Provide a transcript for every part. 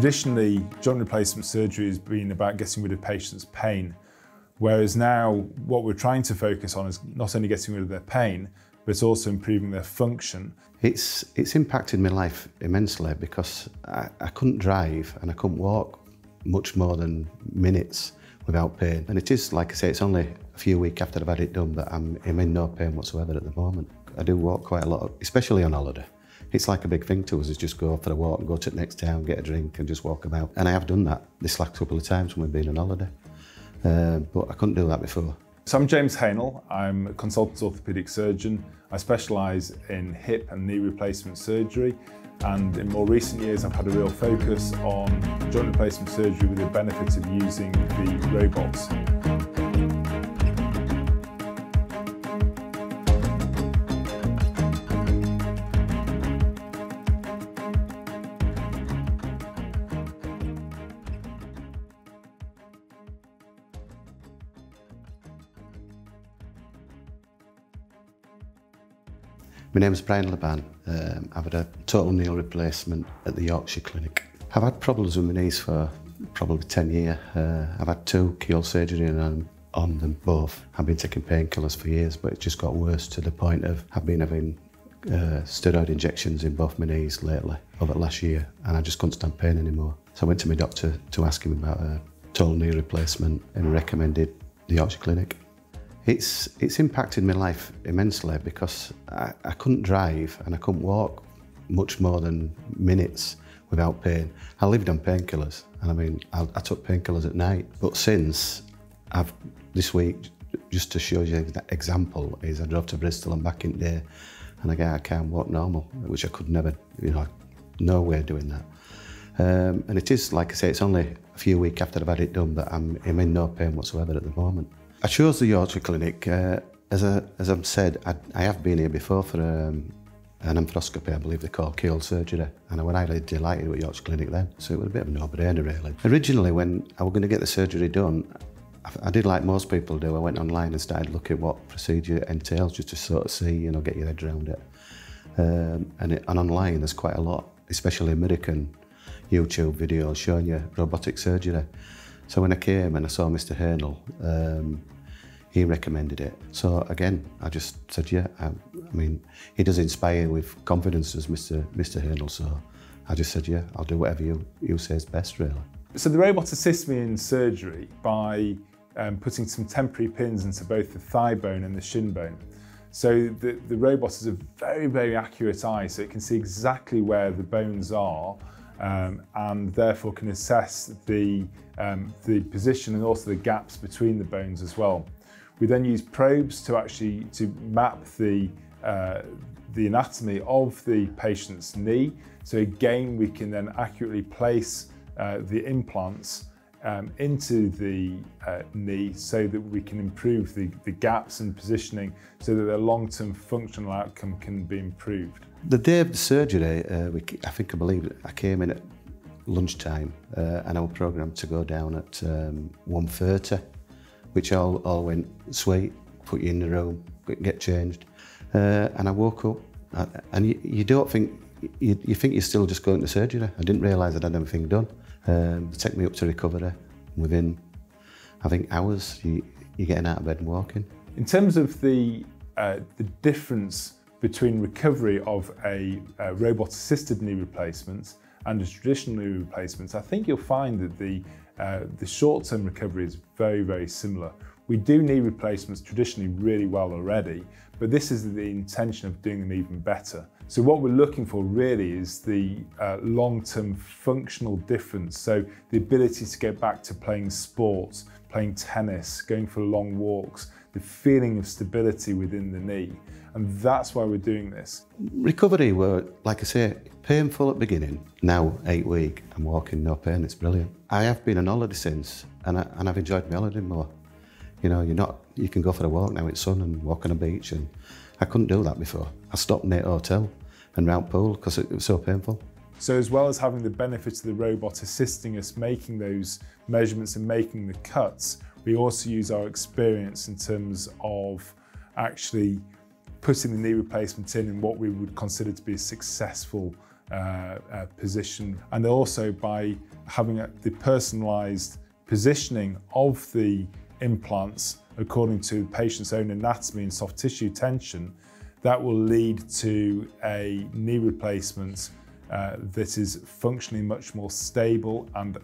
Traditionally, joint replacement surgery has been about getting rid of patients' pain, whereas now what we're trying to focus on is not only getting rid of their pain, but it's also improving their function. It's, it's impacted my life immensely because I, I couldn't drive and I couldn't walk much more than minutes without pain. And it is, like I say, it's only a few weeks after I've had it done, but I'm, I'm in no pain whatsoever at the moment. I do walk quite a lot, especially on holiday. It's like a big thing to us, is just go for a walk and go to the next town, get a drink and just walk about. And I have done that this last couple of times when we've been on holiday. Uh, but I couldn't do that before. So I'm James Hahnel, I'm a consultant orthopaedic surgeon. I specialise in hip and knee replacement surgery and in more recent years I've had a real focus on joint replacement surgery with the benefits of using the robots. My name's Brian Laban. Um, I've had a total knee replacement at the Yorkshire Clinic. I've had problems with my knees for probably 10 years. Uh, I've had two keel surgery and I'm on them both. I've been taking painkillers for years, but it just got worse to the point of I've been having uh, steroid injections in both my knees lately, over last year, and I just couldn't stand pain anymore. So I went to my doctor to ask him about a total knee replacement and recommended the Yorkshire Clinic. It's, it's impacted my life immensely because I, I couldn't drive and I couldn't walk much more than minutes without pain. I lived on painkillers, and I mean, I, I took painkillers at night. But since I've this week, just to show you that example, is I drove to Bristol and back in there, and again I can't walk normal, which I could never, you know, no way doing that. Um, and it is, like I say, it's only a few weeks after I've had it done, but I'm, I'm in no pain whatsoever at the moment. I chose the Yorkshire Clinic. Uh, as, I, as I've said, I, I have been here before for um, an arthroscopy, I believe they call keyhole surgery. And I was highly delighted with Yorkshire Clinic then, so it was a bit of a no-brainer really. Originally, when I was going to get the surgery done, I, I did like most people do. I went online and started looking at what procedure entails, just to sort of see, you know, get your head around it. Um, and, it, and online, there's quite a lot, especially American YouTube videos showing you robotic surgery. So when I came and I saw Mr. Hahnel, um, he recommended it. So again, I just said, yeah, I, I mean, he does inspire with confidence as Mr. Mr. Hahnel. So I just said, yeah, I'll do whatever you, you say is best, really. So the robot assists me in surgery by um, putting some temporary pins into both the thigh bone and the shin bone. So the, the robot has a very, very accurate eye, so it can see exactly where the bones are um, and therefore can assess the, um, the position and also the gaps between the bones as well. We then use probes to actually to map the, uh, the anatomy of the patient's knee. So again, we can then accurately place uh, the implants um, into the uh, knee so that we can improve the, the gaps and positioning so that the long-term functional outcome can be improved. The day of the surgery, uh, we, I think I believe I came in at lunchtime uh, and I was programmed to go down at um, 1.30, which all, all went sweet, put you in the room, get changed. Uh, and I woke up uh, and you, you don't think, you, you think you're still just going to surgery. I didn't realise I'd had anything done. Um, they me up to recovery within, I think, hours, you, you're getting out of bed and walking. In terms of the, uh, the difference between recovery of a, a robot-assisted knee replacement and a traditional knee replacement, I think you'll find that the, uh, the short-term recovery is very, very similar. We do knee replacements traditionally really well already, but this is the intention of doing them even better. So what we're looking for really is the uh, long-term functional difference. So the ability to get back to playing sports, playing tennis, going for long walks, the feeling of stability within the knee. And that's why we're doing this. Recovery were, like I say, painful at beginning. Now, eight week, I'm walking no pain, it's brilliant. I have been on holiday since, and, I, and I've enjoyed my holiday more. You know, you're not, you can go for a walk now, it's sun and walk on a beach, and I couldn't do that before. I stopped near hotel and round pool because it was so painful. So as well as having the benefit of the robot assisting us making those measurements and making the cuts, we also use our experience in terms of actually putting the knee replacement in in what we would consider to be a successful uh, uh, position, and also by having a, the personalised positioning of the implants according to patient's own anatomy and soft tissue tension, that will lead to a knee replacement uh, that is functionally much more stable and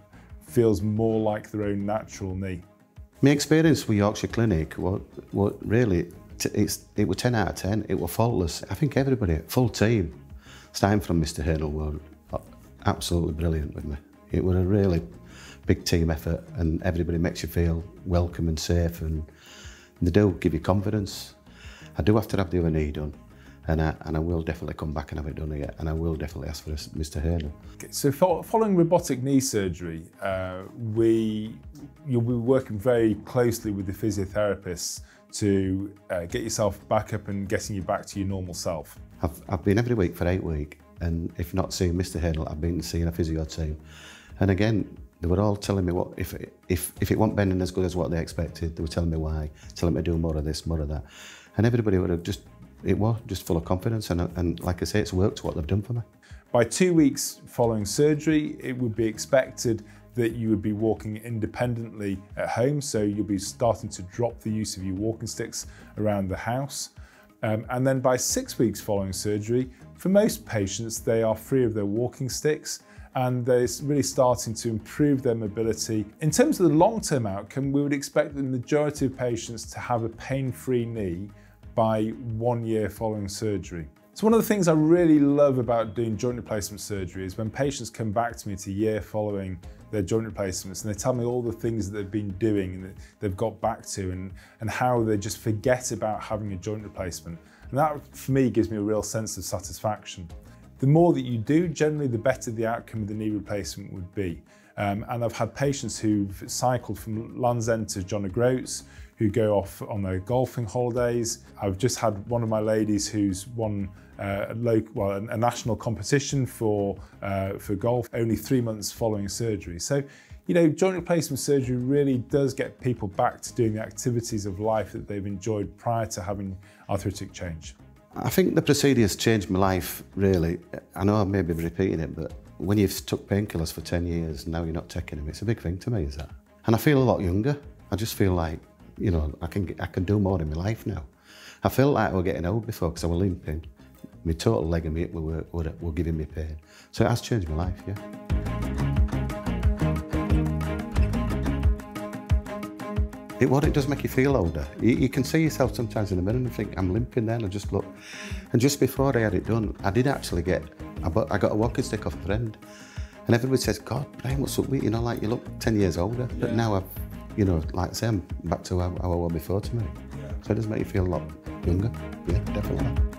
feels more like their own natural knee. My experience with Yorkshire Clinic, what, what really, it's, it was 10 out of 10. It was faultless. I think everybody, full team, starting from Mr. Hahnel, were absolutely brilliant with me. It was a really big team effort and everybody makes you feel welcome and safe and they do give you confidence. I do have to have the other knee done and I, and I will definitely come back and have it done again and I will definitely ask for a, Mr Hahnel. Okay, so following robotic knee surgery, uh, we you'll be working very closely with the physiotherapists to uh, get yourself back up and getting you back to your normal self. I've, I've been every week for eight weeks and if not seeing Mr Hahnel, I've been seeing a physio team. And again, they were all telling me what if if if it wasn't bending as good as what they expected, they were telling me why, telling me to do more of this, more of that, and everybody would have just it was just full of confidence, and and like I say, it's worked what they've done for me. By two weeks following surgery, it would be expected that you would be walking independently at home, so you'll be starting to drop the use of your walking sticks around the house. Um, and then by six weeks following surgery, for most patients, they are free of their walking sticks and they're really starting to improve their mobility. In terms of the long-term outcome, we would expect the majority of patients to have a pain-free knee by one year following surgery. So one of the things I really love about doing joint replacement surgery is when patients come back to me to a year following their joint replacements and they tell me all the things that they've been doing and that they've got back to and, and how they just forget about having a joint replacement. And that for me gives me a real sense of satisfaction. The more that you do, generally the better the outcome of the knee replacement would be. Um, and I've had patients who've cycled from Land's End to John O'Groats, who go off on their golfing holidays. I've just had one of my ladies who's won uh, a, local, well, a, national competition for, uh, for golf only three months following surgery. So, you know, joint replacement surgery really does get people back to doing the activities of life that they've enjoyed prior to having arthritic change. I think the procedure has changed my life, really. I know I may be repeating it, but when you've took painkillers for 10 years and now you're not taking them, it's a big thing to me, is that? And I feel a lot younger. I just feel like, you know, I can, I can do more in my life now. I felt like I was getting old before because I was limping. My total leg and my hip were, were, were giving me pain. So it has changed my life, yeah. It, what it does make you feel older. You, you, can see yourself sometimes in the mirror and think, I'm limping then, I just look. And just before I had it done, I did actually get, I, bought, I got a walking stick off a friend. And everybody says, God, Brian, what's up with you? You know, like you look 10 years older. Yeah. But now I've, you know, like I say, I'm back to how, how I was before to me. Yeah. So it does make you feel a lot younger. Yeah, definitely.